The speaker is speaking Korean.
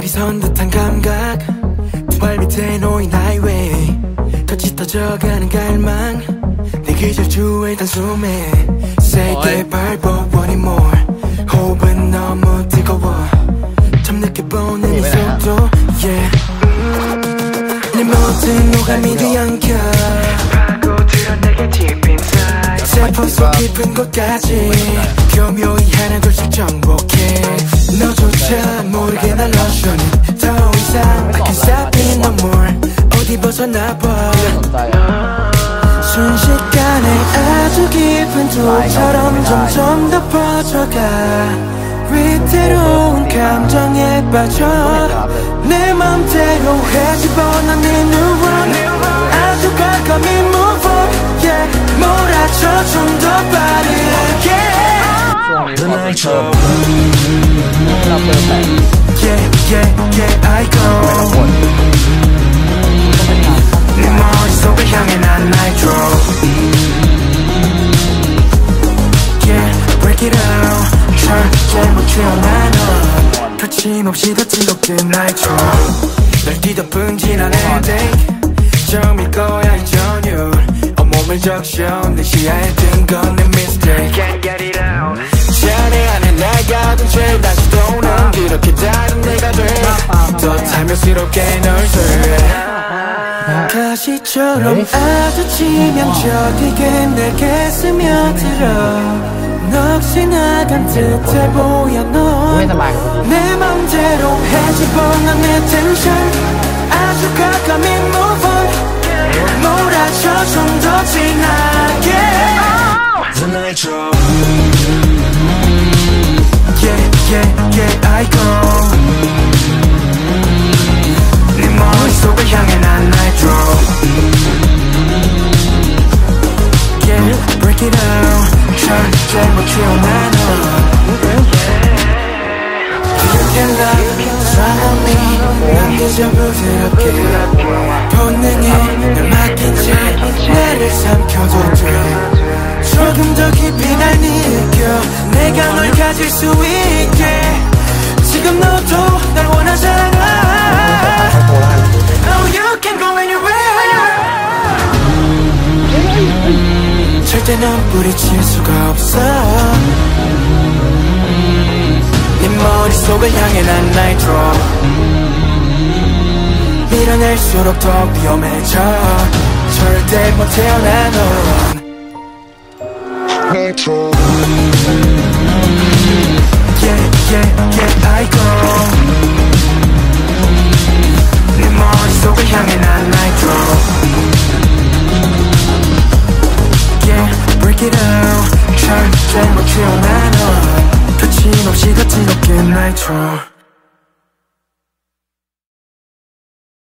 듯한 감각 발 밑에 놓인 하이웨이 더 짙어져가는 갈망 내 기절주의 단숨에 세게 밟아 원이 more 호흡은 너무 뜨거워 참 느껴보는 이 속도 yeah 내 모든 오감이 뒤엉켜 파고들어 내게 deep inside 세포 속 깊은 곳까지 어디 벗어나봐. 순식간에 아주 깊은 조처럼 점점 더 퍼져가. 위태로운 감정에 빠져. 내 맘대로 해집어 난네 누원 아주 가까이 move 못 튀어나와 거침없이 더 뜨겁게 nitro 널 뒤덮은 지난 headache 처음일 거야 이 전율. 온몸을 적셔 내 시야에 든건내 mistake. Can't get it out. 자네 안에 나가던 죄 다시 도는 그렇게 다른 내가 돼더 탐욕스럽게 널 쇠. 가시처럼 아주 치명적이게 내게 스며들어 역시나간 듯해 보여 넌내 맘대로 해줄 뻔한 내 텐션. 아주 가까이 move on. 몰아쳐 좀 더 진하게. Tonight drop Yeah yeah yeah I go. 그저 부드럽게 본능에 널 맡긴 채 나를 삼켜도 돼. 조금 더 깊이 날 느껴 내가 널 가질 수 있게. 지금 너도 날 원하잖아. Oh you can go anywhere. 절대 넌 뿌리칠 수가 없어. 네 머릿속을 향해 난 나이 밀어낼수록 더 위험해져. 절대 못 태어나 넌 Yeah yeah yeah I go. 네 머릿속을 향해 난 나이트로 Yeah break it out. 절대 못 태어나 넌 거침없이 더 뜨겁게 나이트로